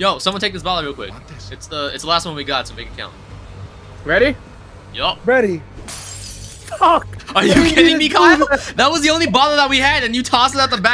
Yo, someone take this bottle real quick. It's the it's the last one we got, so make it count. Ready? Yup. Ready. Fuck. Are you kidding me, Kyle? that. That was the only bottle that we had, and you tossed it at the back